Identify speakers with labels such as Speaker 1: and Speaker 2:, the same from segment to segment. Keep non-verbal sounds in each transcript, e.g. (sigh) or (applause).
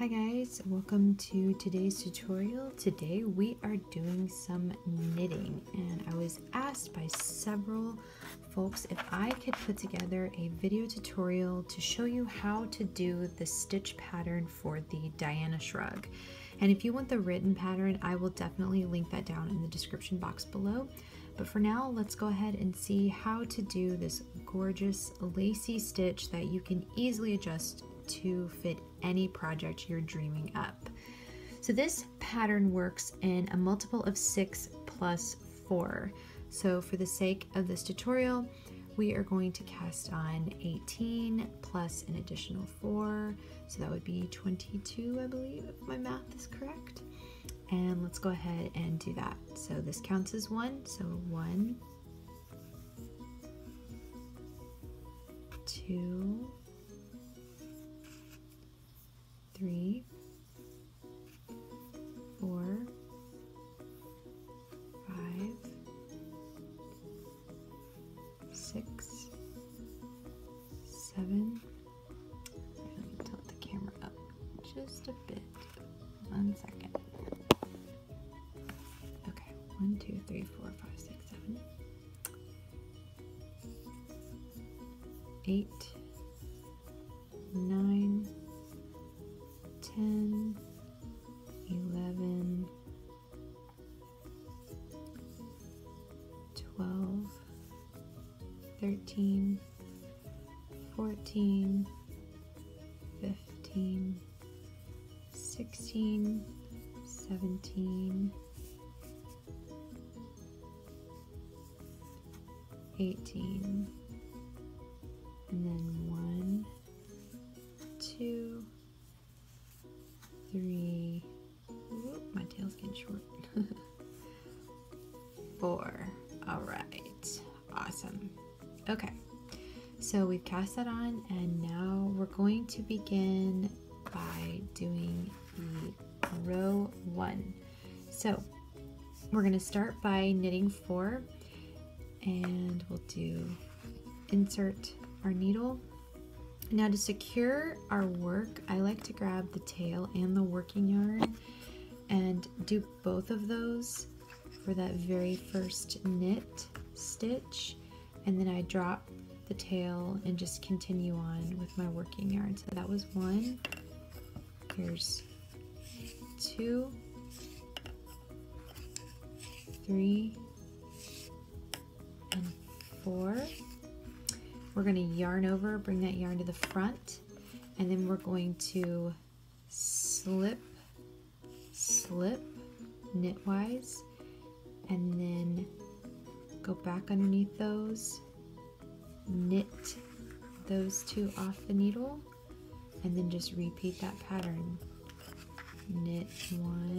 Speaker 1: Hi guys, welcome to today's tutorial. Today we are doing some knitting and I was asked by several folks if I could put together a video tutorial to show you how to do the stitch pattern for the Dianna shrug. And if you want the written pattern, I will definitely link that down in the description box below. But for now, let's go ahead and see how to do this gorgeous lacy stitch that you can easily adjust to fit any project you're dreaming up. So this pattern works in a multiple of six plus four. So for the sake of this tutorial, we are going to cast on 18 plus an additional four. So that would be 22, I believe, if my math is correct. And let's go ahead and do that. So this counts as one, so one, two, three, four, five, six, seven. Let me tilt the camera up just a bit. One second. Okay, one, two, three, four, five, six, seven, eight, 13, 14, 15, 16, 17, 18, and then 1, 2, 3, whoop, my tail's getting short, (laughs) 4, Okay. So we've cast that on and now we're going to begin by doing the row one. So we're going to start by knitting four and we'll do insert our needle now to secure our work, I like to grab the tail and the working yarn and do both of those for that very first knit stitch. And then I drop the tail and just continue on with my working yarn. So that was one. Here's two, three, and four. We're going to yarn over, bring that yarn to the front, and then we're going to slip, slip, knitwise, and then go back underneath those, knit those two off the needle, and then just repeat that pattern. Knit one,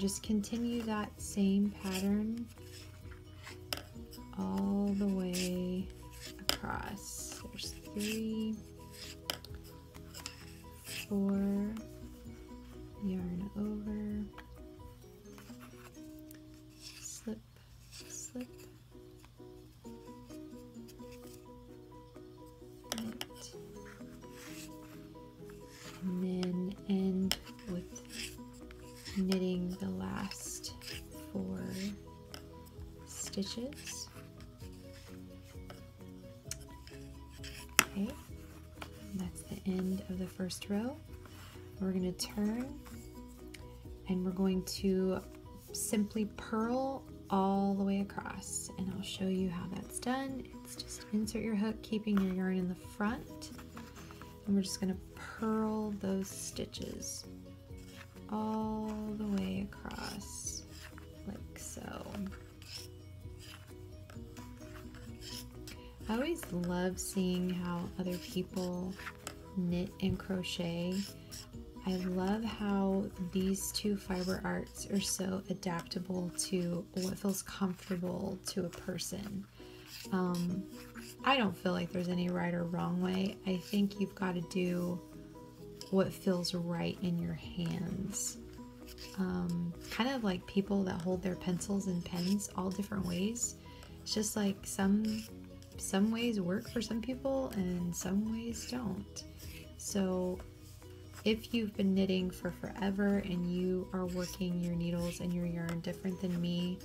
Speaker 1: just continue that same pattern all the way across. There's three, four, Okay, that's the end of the first row. We're going to turn and we're going to simply purl all the way across and I'll show you how that's done. It's just insert your hook keeping your yarn in the front and we're just going to purl those stitches all the way across like so. I always love seeing how other people knit and crochet. I love how these two fiber arts are so adaptable to what feels comfortable to a person. Um, I don't feel like there's any right or wrong way. I think you've got to do what feels right in your hands. Um, kind of like people that hold their pencils and pens all different ways. It's just like some some ways work for some people and some ways don't. So if you've been knitting for forever and you are working your needles and your yarn different than me,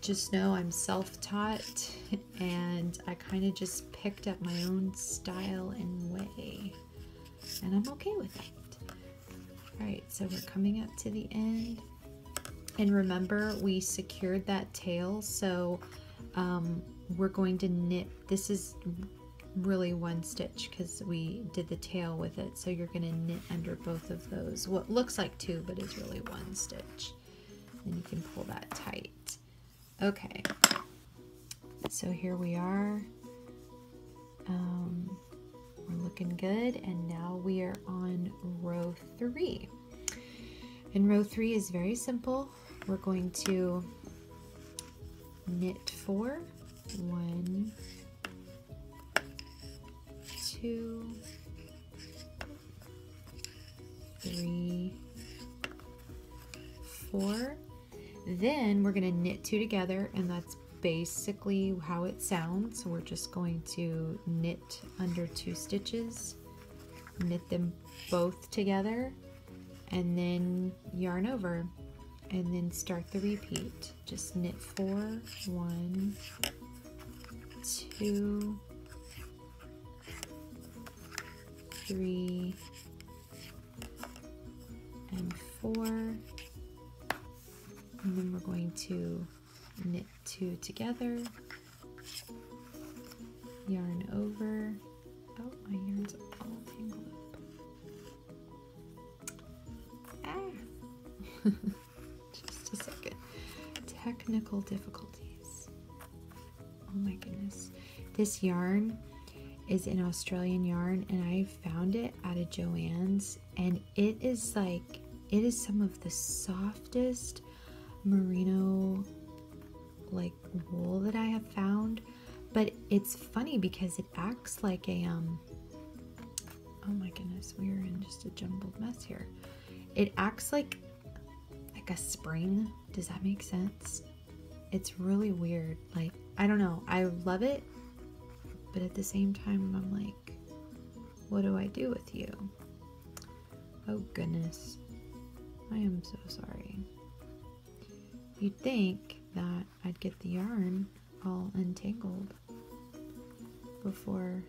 Speaker 1: just know I'm self taught and I kind of just picked up my own style and way. And I'm okay with that. Alright, so we're coming up to the end. And remember, we secured that tail, so um, we're going to knit. This is really one stitch because we did the tail with it. So you're going to knit under both of those. What looks like two, but is really one stitch. And you can pull that tight. Okay. So here we are. Um, we're looking good. And now we are on row three. And row three is very simple. We're going to knit four, one, two, three, four. Then we're going to knit two together, and that's basically how it sounds. So we're just going to knit under two stitches, knit them both together, and then yarn over, and then start the repeat. Just knit four, one, two, three, and four. And then we're going to knit two together, yarn over. Oh, my yarn's all tangled up. Ah! (laughs) Just a second. Technical difficulties. Oh my goodness. This yarn is an Australian yarn and I found it at a Joann's and it is like it is some of the softest merino like wool that I have found. But it's funny because it acts like a um oh my goodness we are in just a jumbled mess here. It acts like like a spring. Does that make sense? It's really weird. Like I don't know I love it but at the same time, I'm like, what do I do with you? Oh goodness. I am so sorry. You'd think that I'd get the yarn all untangled before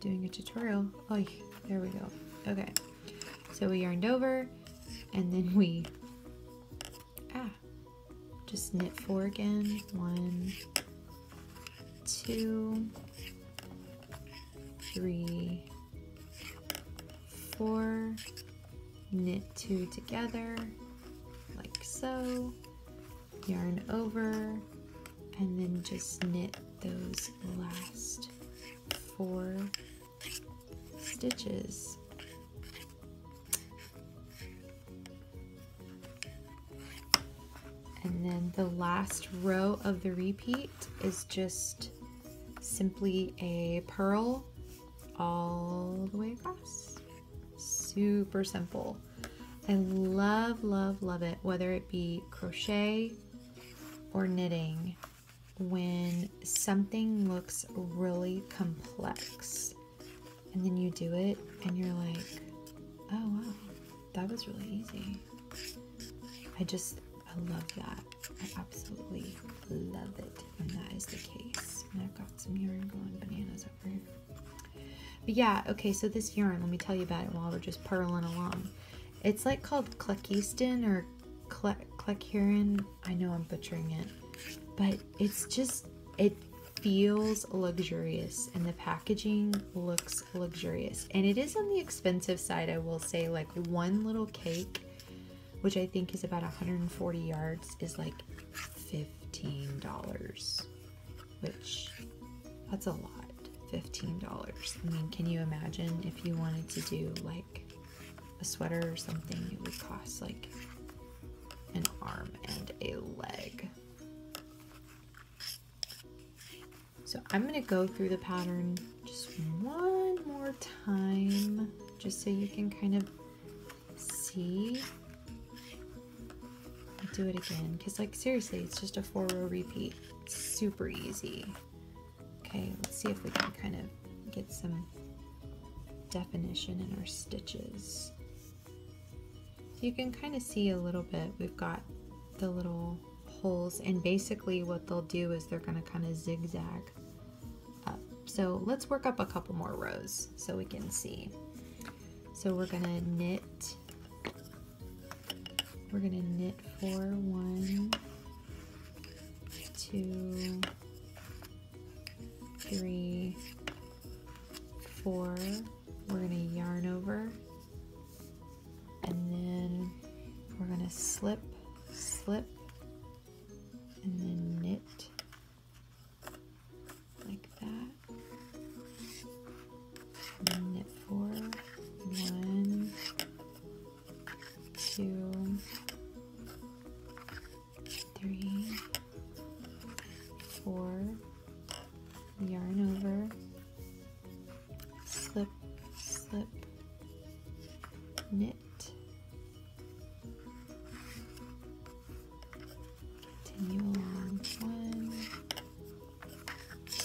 Speaker 1: doing a tutorial. Oh, there we go. Okay. So we yarned over and then we, ah, just knit four again. One, two, three, four, knit two together like so, yarn over, and then just knit those last four stitches. And then the last row of the repeat is just simply a purl all the way across. Super simple. I love, love, love it, whether it be crochet or knitting, when something looks really complex and then you do it and you're like, oh wow, that was really easy. I just, I love that. I absolutely love it when that is the case. And I've got some yarn going bananas over here. But yeah, okay, so this yarn, let me tell you about it while we're just purling along. It's like called Cleckiston or Cle Clechurin. I know I'm butchering it, but it's just, it feels luxurious and the packaging looks luxurious. And it is on the expensive side, I will say, like one little cake, which I think is about 140 yards, is like $15, which that's a lot. $15. I mean, can you imagine if you wanted to do like a sweater or something, it would cost like an arm and a leg. So I'm going to go through the pattern just one more time, just so you can kind of see. Do it again, because like seriously, it's just a four row repeat. It's super easy. Okay, let's see if we can kind of get some definition in our stitches. You can kind of see a little bit, we've got the little holes and basically what they'll do is they're going to kind of zigzag up. So let's work up a couple more rows so we can see. So we're going to knit, we're going to knit for one, two, three, four. We're going to yarn over. And then we're going to slip, slip, and then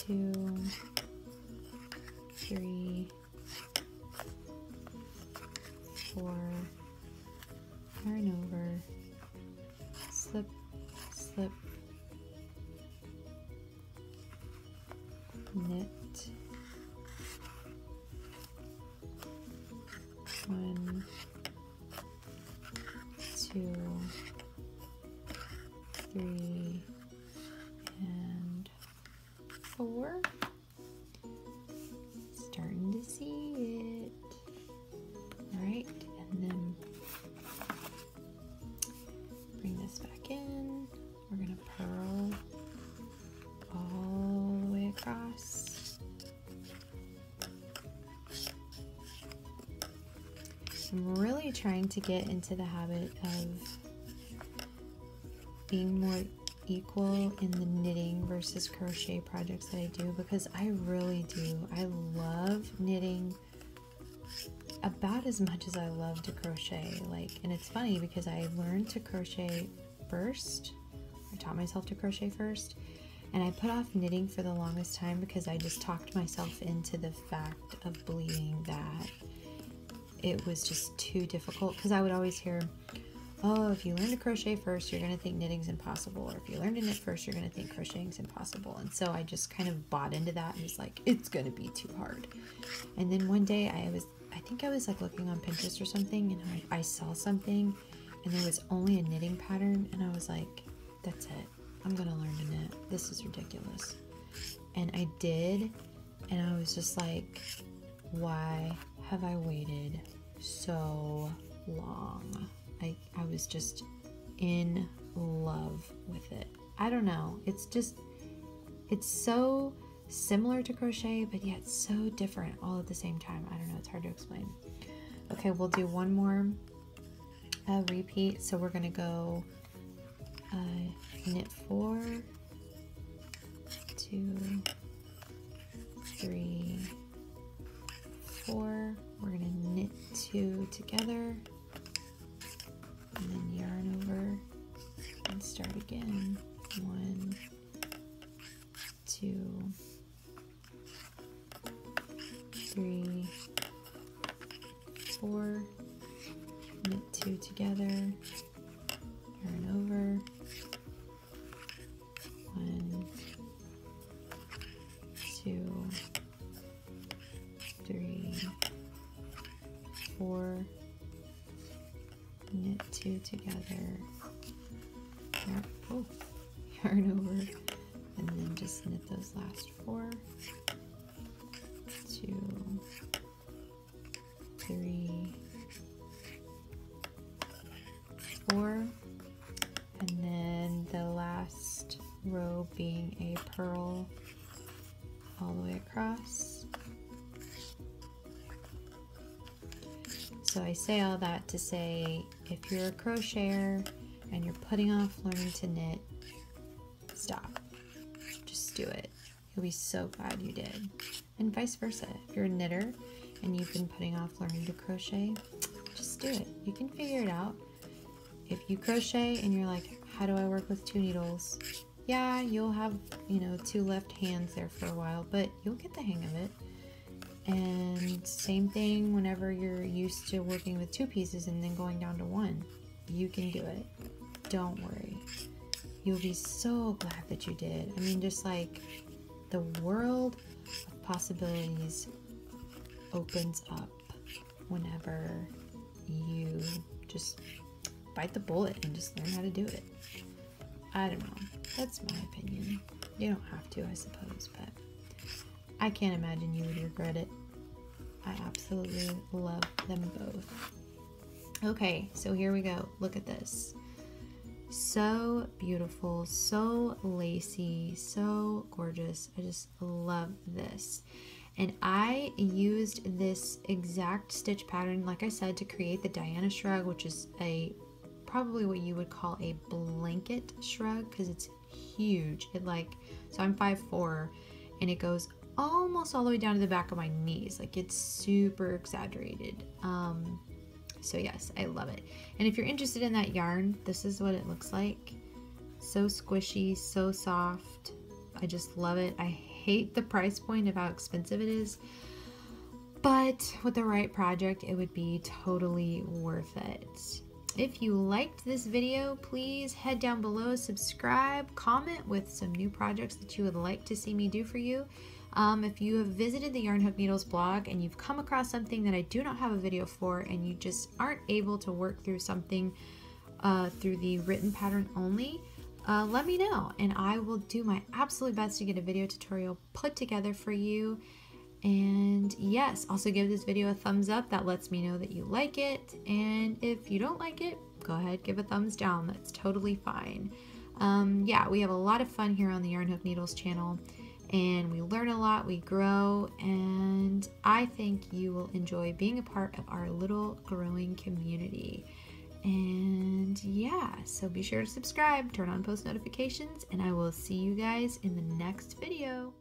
Speaker 1: two, I'm really trying to get into the habit of being more equal in the knitting versus crochet projects that I do because I really do. I love knitting about as much as I love to crochet. Like, and it's funny because I learned to crochet first. I taught myself to crochet first. And I put off knitting for the longest time because I just talked myself into the fact of believing that it was just too difficult. Because I would always hear, oh, if you learn to crochet first, you're going to think knitting's impossible. Or if you learn to knit first, you're going to think crocheting's impossible. And so I just kind of bought into that and was like, it's going to be too hard. And then one day I was, I think I was like looking on Pinterest or something and I, I saw something and there was only a knitting pattern. And I was like, that's it. I'm going to learn to knit. This is ridiculous. And I did. And I was just like, why have I waited so long? I, I was just in love with it. I don't know. It's just, it's so similar to crochet, but yet so different all at the same time. I don't know. It's hard to explain. Okay, we'll do one more uh, repeat. So we're going to go uh, knit four, two, together. And then yarn over and start again. One, two, three, four, knit two together, together, yarn, (laughs) oh, yarn over, and then just knit those last four, two, three, four, and then the last row being a purl all the way across. So I say all that to say if you're a crocheter and you're putting off learning to knit, stop. Just do it. You'll be so glad you did. And vice versa. If you're a knitter and you've been putting off learning to crochet, just do it. You can figure it out. If you crochet and you're like, how do I work with two needles? Yeah, you'll have, you know, two left hands there for a while, but you'll get the hang of it. And same thing whenever you're used to working with two pieces and then going down to one. You can do it. Don't worry. You'll be so glad that you did. I mean, just like the world of possibilities opens up whenever you just bite the bullet and just learn how to do it. I don't know. That's my opinion. You don't have to, I suppose, but I can't imagine you would regret it. I absolutely love them both. Okay, so here we go. Look at this. So beautiful, so lacy, so gorgeous. I just love this. And I used this exact stitch pattern, like I said, to create the Dianna shrug, which is a probably what you would call a blanket shrug because it's huge. It like, so I'm 5'4", and it goes almost all the way down to the back of my knees. Like it's super exaggerated. Um, so yes, I love it. And if you're interested in that yarn, this is what it looks like. So squishy, so soft. I just love it. I hate the price point of how expensive it is. But with the right project, it would be totally worth it. If you liked this video, please head down below, subscribe, comment with some new projects that you would like to see me do for you. Um, if you have visited the Yarn Hook Needles blog and you've come across something that I do not have a video for and you just aren't able to work through something uh, through the written pattern only, uh, let me know and I will do my absolute best to get a video tutorial put together for you. And yes, also give this video a thumbs up. That lets me know that you like it. And if you don't like it, go ahead, give a thumbs down. That's totally fine. Um, yeah, we have a lot of fun here on the Yarn Hook Needles channel and we learn a lot, we grow, and I think you will enjoy being a part of our little growing community. And yeah, so be sure to subscribe, turn on post notifications, and I will see you guys in the next video.